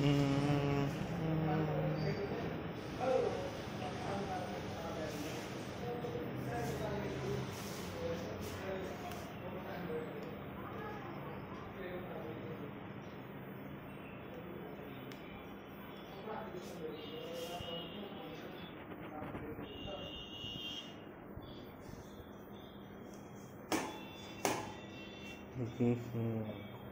嗯嗯哼。